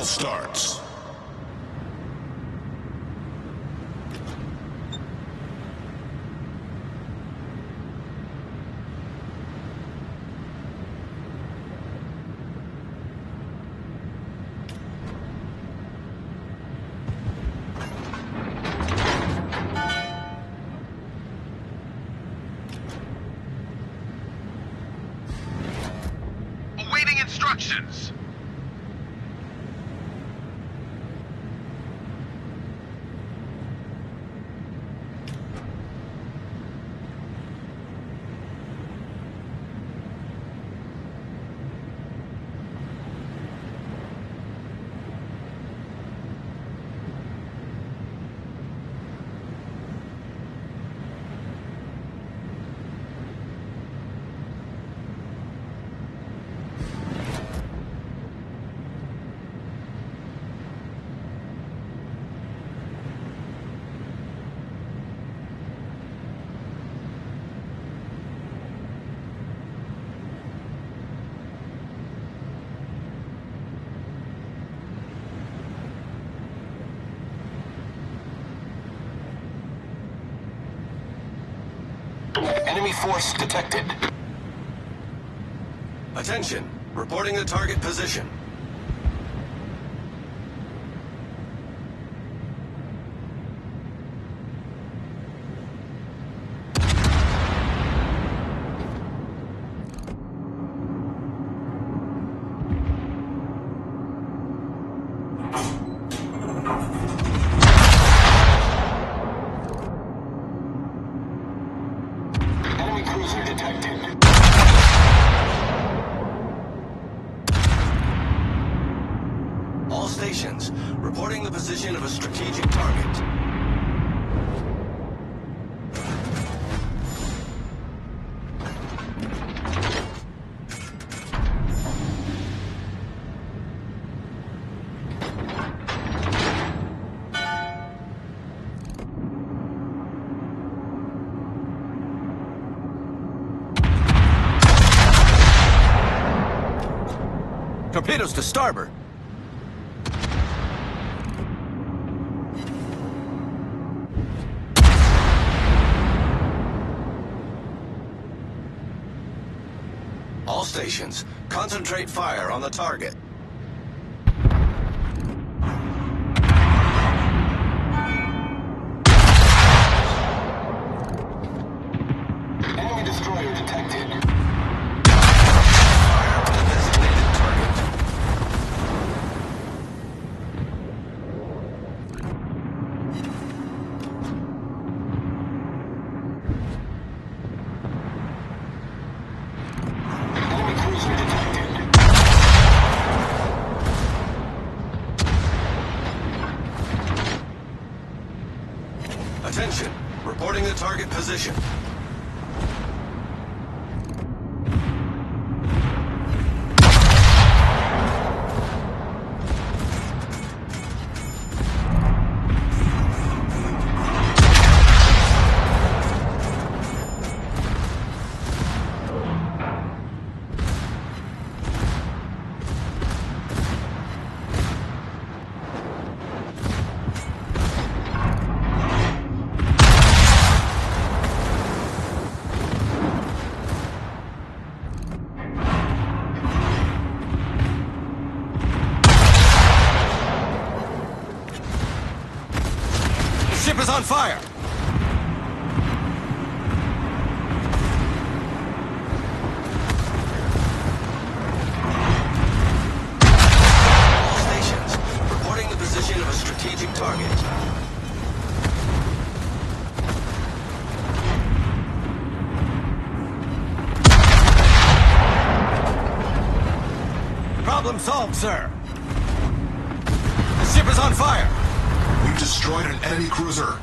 battle starts. Awaiting instructions. Enemy force detected. Attention. Reporting the target position. The position of a strategic target. Torpedoes to starboard. Stations, concentrate fire on the target. Target position. Strategic target. Problem solved, sir. The ship is on fire! We've destroyed an enemy cruiser.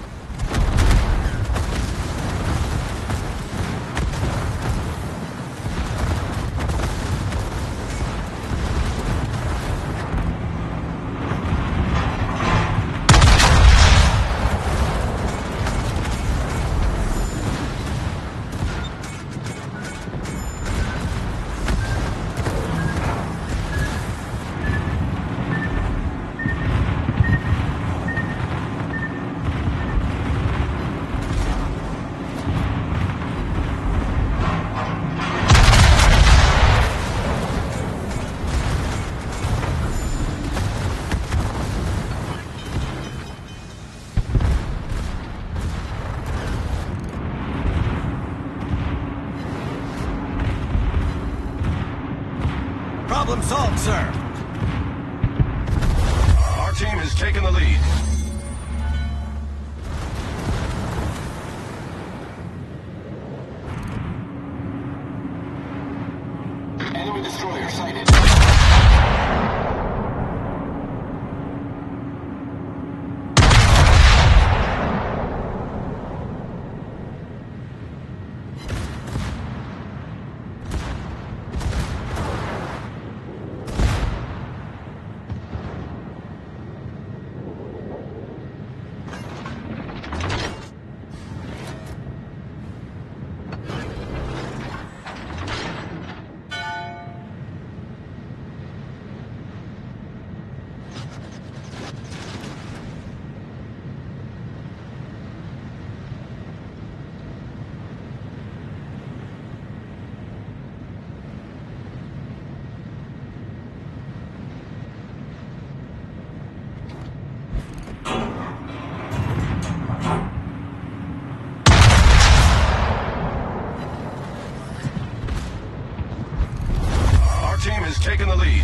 Problem solved, sir. Our team has taken the lead. Enemy destroyer sighted. Taken the lead.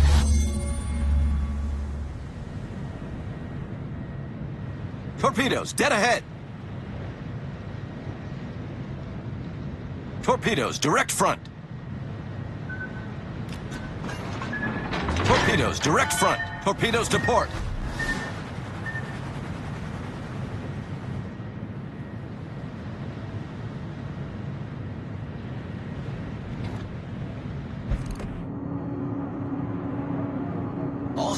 Torpedoes, dead ahead. Torpedoes, direct front. Torpedoes, direct front. Torpedoes to port.